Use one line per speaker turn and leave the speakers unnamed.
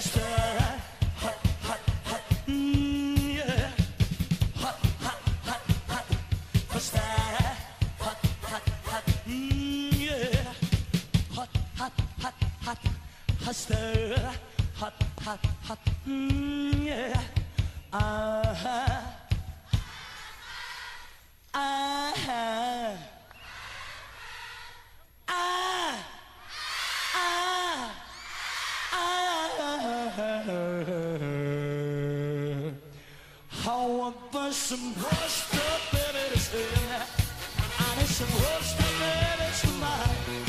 Uh-huh. Uh-huh. want some washed up, in it's in. I need some washed up, baby, tonight.